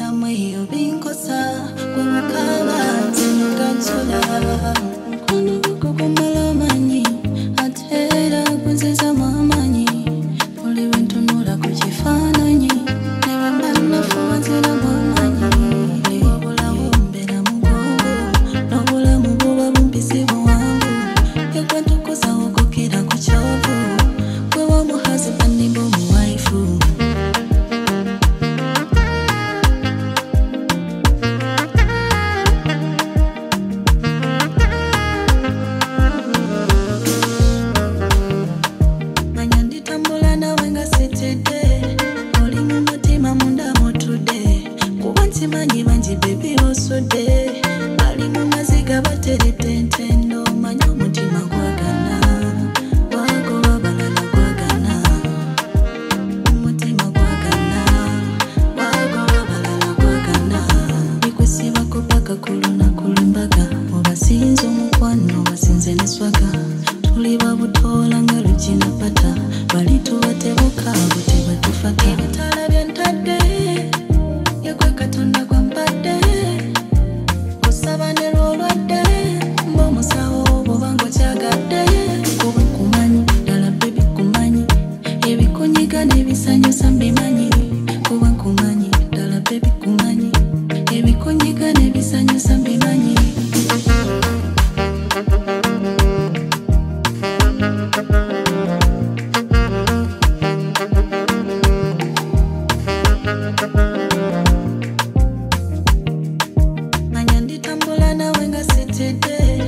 time we will be simanyi bangi bebi osudde bali mu maziga bateredde entendo manyi omutima gwagana. Wagoba balala gwagana. Omutima gwagana. Wagoba balala gwagana. Bikwesibako paka ku lunaku lwembaga. Obasinze omukwano obasinze ne swaga. Tuli babutoola nga lukina pata. Bali tubatebuka butebatufa day.